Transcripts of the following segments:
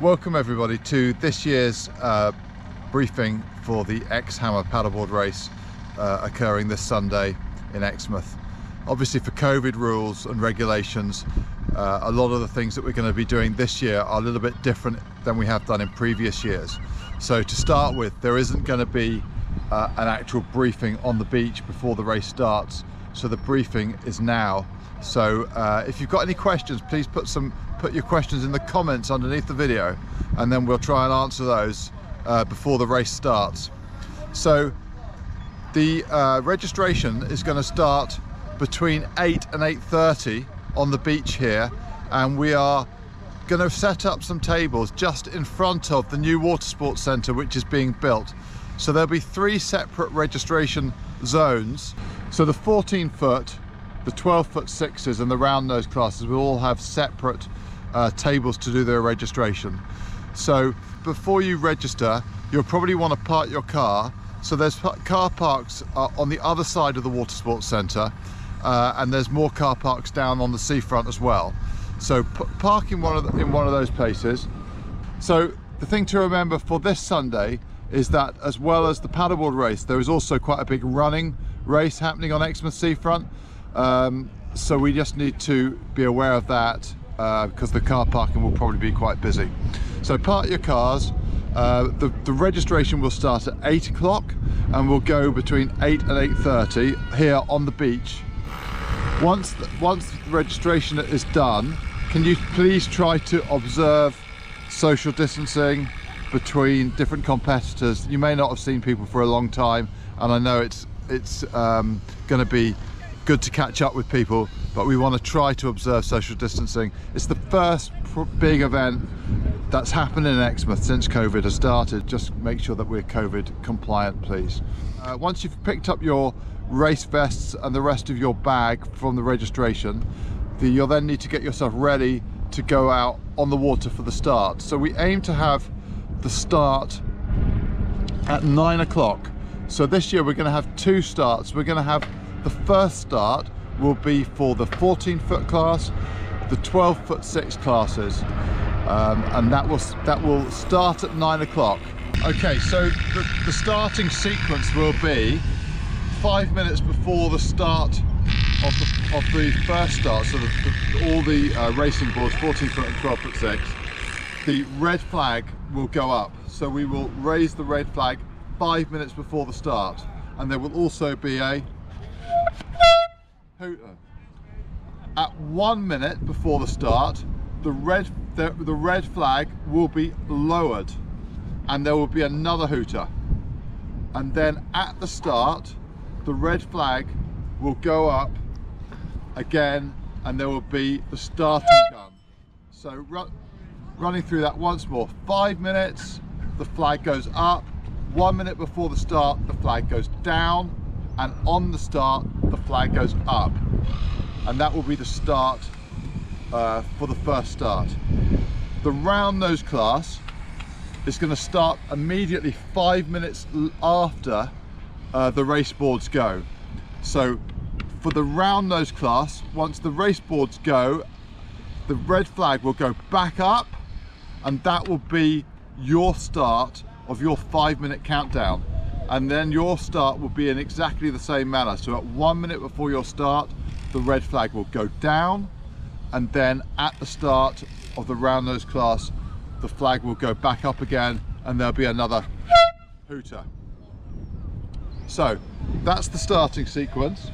Welcome everybody to this year's uh, briefing for the Exe Hammer paddleboard race uh, occurring this Sunday in Exmouth. Obviously for COVID rules and regulations, uh, a lot of the things that we're going to be doing this year are a little bit different than we have done in previous years. So to start with, there isn't going to be uh, an actual briefing on the beach before the race starts. So the briefing is now. So uh, if you've got any questions, please put some put your questions in the comments underneath the video and then we'll try and answer those uh, before the race starts. So the uh, registration is going to start between 8 and 8.30 on the beach here and we are going to set up some tables just in front of the new water sports centre which is being built. So there'll be three separate registration zones. So the 14 foot, the 12 foot sixes and the round nose classes will all have separate uh, tables to do their registration. So before you register, you'll probably want to park your car. So there's car parks uh, on the other side of the water sports centre uh, and there's more car parks down on the seafront as well. So park in one, of the, in one of those places. So the thing to remember for this Sunday is that as well as the paddleboard race, there is also quite a big running race happening on Exmouth Seafront. Um, so we just need to be aware of that because the car parking will probably be quite busy. So park your cars. Uh, the, the, registration will start at 8 o'clock and will go between 8 and 8.30 here on the beach. Once the, once the registration is done, can you please try to observe social distancing between different competitors? You may not have seen people for a long time and I know it's, it's um, going to be good to catch up with people but we want to try to observe social distancing. It's the first big event that's happened in Exmouth since COVID has started. Just make sure that we're COVID compliant, please. Uh, once you've picked up your race vests and the rest of your bag from the registration, the, you'll then need to get yourself ready to go out on the water for the start. So we aim to have the start at nine o'clock. So this year we're going to have two starts. We're going to have the first start will be for the 14 foot class, the 12 foot 6 classes. Um, and that will, that will start at 9 o'clock. Okay, so the, the starting sequence will be five minutes before the start of the, of the first start, so the, the, all the uh, racing boards, 14 foot and 12 foot 6, the red flag will go up. So we will raise the red flag five minutes before the start. And there will also be a hooter. At one minute before the start, the red, the, the red flag will be lowered and there will be another hooter. And then at the start, the red flag will go up again and there will be the starting gun. So run, running through that once more, five minutes, the flag goes up, one minute before the start, the flag goes down, and on the start the flag goes up and that will be the start uh, for the first start. The round nose class is going to start immediately five minutes after uh, the race boards go. So for the round nose class, once the race boards go, the red flag will go back up and that will be your start of your five minute countdown and then your start will be in exactly the same manner. So at one minute before your start, the red flag will go down and then at the start of the round nose class, the flag will go back up again and there'll be another hooter. So that's the starting sequence.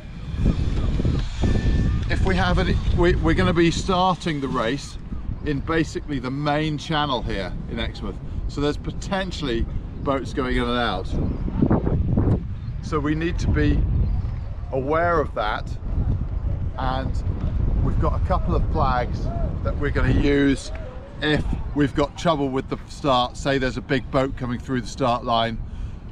If we have any, we, we're going to be starting the race in basically the main channel here in Exmouth. So there's potentially boats going in and out. So we need to be aware of that and we've got a couple of flags that we're going to use if we've got trouble with the start, say there's a big boat coming through the start line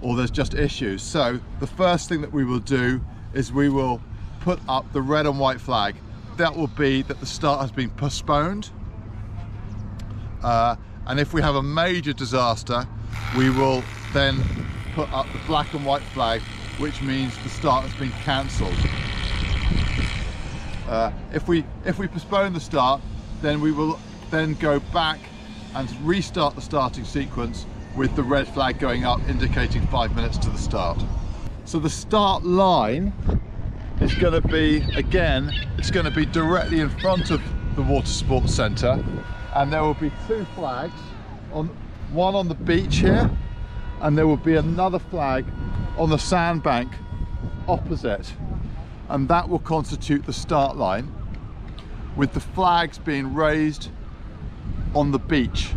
or there's just issues. So the first thing that we will do is we will put up the red and white flag. That will be that the start has been postponed. Uh, and if we have a major disaster, we will then put up the black and white flag, which means the start has been cancelled. Uh, if we if we postpone the start, then we will then go back and restart the starting sequence with the red flag going up indicating five minutes to the start. So the start line is going to be, again, it's going to be directly in front of the Water Sports Centre and there will be two flags, on one on the beach here and there will be another flag on the sandbank opposite and that will constitute the start line with the flags being raised on the beach.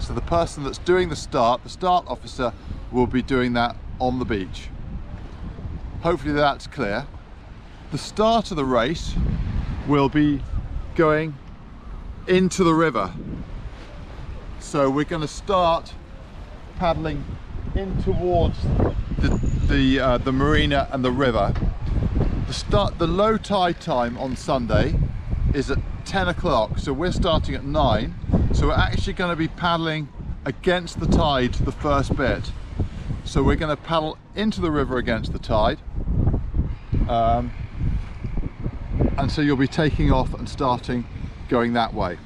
So the person that's doing the start, the start officer, will be doing that on the beach. Hopefully that's clear. The start of the race will be going into the river. So we're going to start paddling in towards the the, uh, the marina and the river. The start the low tide time on Sunday is at 10 o'clock, so we're starting at 9. So we're actually going to be paddling against the tide the first bit. So we're going to paddle into the river against the tide. Um, and so you'll be taking off and starting going that way.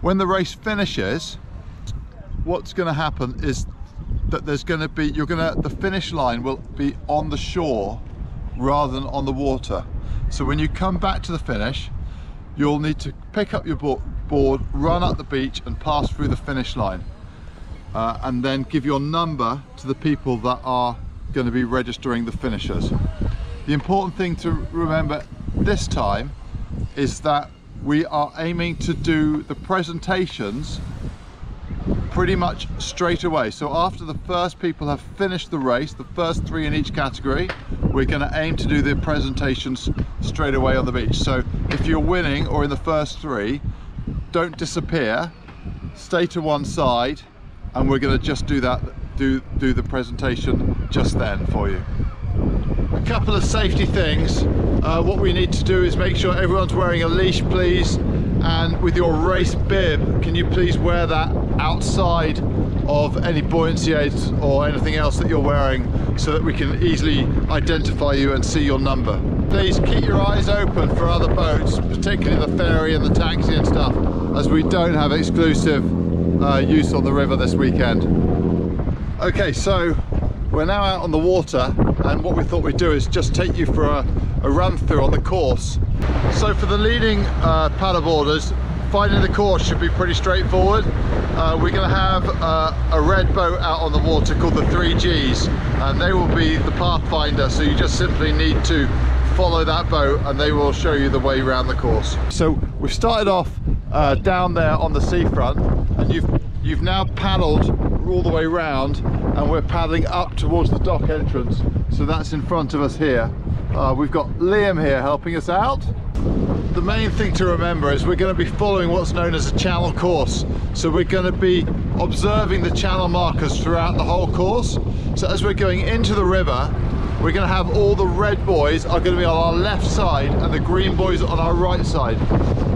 When the race finishes, what's going to happen is that there's going to be, you're going to, the finish line will be on the shore rather than on the water. So when you come back to the finish, you'll need to pick up your board, run up the beach and pass through the finish line. Uh, and then give your number to the people that are going to be registering the finishers. The important thing to remember this time is that we are aiming to do the presentations pretty much straight away. So after the first people have finished the race, the first three in each category, we're going to aim to do the presentations straight away on the beach. So if you're winning or in the first three, don't disappear, stay to one side, and we're going to just do that, do, do the presentation just then for you. A couple of safety things. Uh, what we need to do is make sure everyone's wearing a leash, please and with your race bib can you please wear that outside of any buoyancy aids or anything else that you're wearing so that we can easily identify you and see your number. Please keep your eyes open for other boats, particularly the ferry and the taxi and stuff, as we don't have exclusive uh, use on the river this weekend. Okay, so we're now out on the water and what we thought we'd do is just take you for a, a run through on the course. So for the leading uh, paddleboarders, finding the course should be pretty straightforward. Uh, we're going to have uh, a red boat out on the water called the 3Gs and they will be the pathfinder so you just simply need to follow that boat and they will show you the way around the course. So we've started off uh, down there on the seafront and you've you've now paddled all the way round and we're paddling up towards the dock entrance so that's in front of us here uh, we've got Liam here helping us out the main thing to remember is we're going to be following what's known as a channel course. So we're going to be observing the channel markers throughout the whole course. So as we're going into the river we're going to have all the red buoys are going to be on our left side and the green buoys on our right side.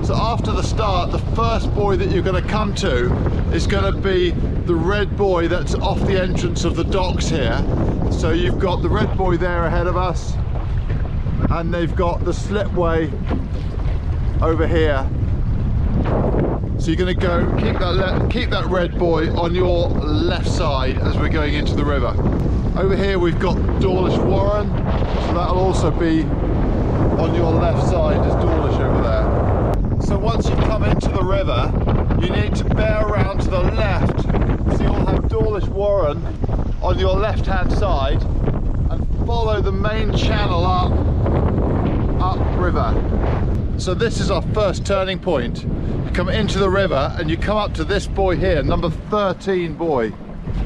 So after the start, the first buoy that you're going to come to is going to be the red buoy that's off the entrance of the docks here. So you've got the red buoy there ahead of us, and they've got the slipway over here. So you're going to go keep that keep that red buoy on your left side as we're going into the river. Over here we've got Dawlish Warren, so that'll also be on your left side as Dawlish over there. So once you come into the river, you need to bear around to the left. So you'll have Dawlish Warren on your left hand side and follow the main channel up. So this is our first turning point. You come into the river and you come up to this buoy here, number 13 buoy,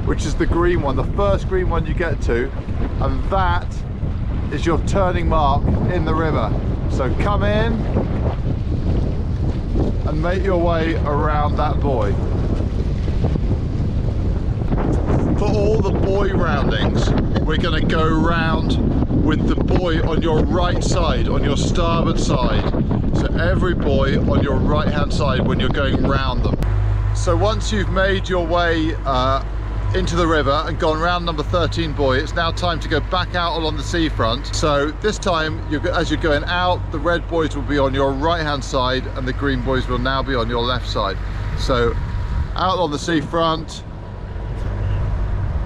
which is the green one, the first green one you get to, and that is your turning mark in the river. So come in, and make your way around that buoy. For all the buoy roundings, we're going to go round with the buoy on your right side, on your starboard side. So every buoy on your right hand side when you're going round them. So once you've made your way uh, into the river and gone round number 13 buoy it's now time to go back out along the seafront so this time you're, as you're going out the red buoys will be on your right hand side and the green buoys will now be on your left side so out on the seafront,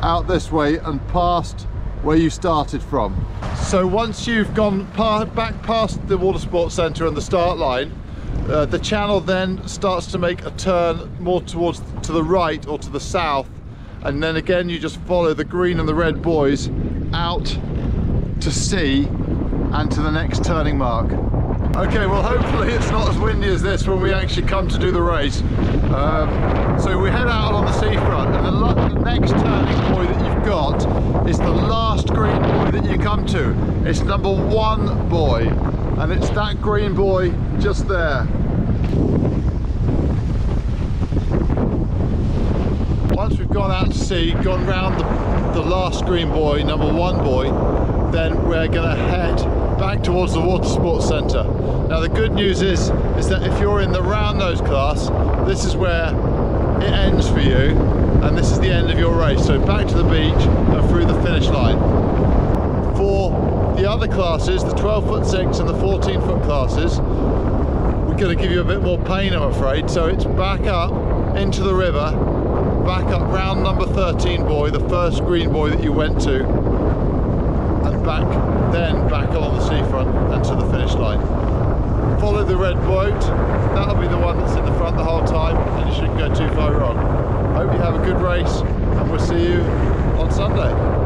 out this way and past where you started from. So once you've gone back past the water sports centre and the start line, uh, the channel then starts to make a turn more towards to the right or to the south and then again you just follow the green and the red buoys out to sea and to the next turning mark. Okay, well hopefully it's not as windy as this when we actually come to do the race. Um, so we head out on the seafront and the, next turning buoy that you've got is the last green buoy that you come to. It's number one buoy and it's that green buoy just there. Once we've gone out to sea, gone round the, the last green buoy, number one buoy, then we're going to head back towards the water sports centre. Now the good news is, is that if you're in the round nose class, this is where it ends for you and this is the end of your race. So back to the beach and through the finish line. For the other classes, the 12 foot 6 and the 14 foot classes, we're going to give you a bit more pain I'm afraid. So it's back up into the river, back up round number 13 buoy, the first green buoy that you went to, and back then back along to the finish line. Follow the red boat, that'll be the one that's in the front the whole time and you shouldn't go too far wrong. Hope you have a good race and we'll see you on Sunday.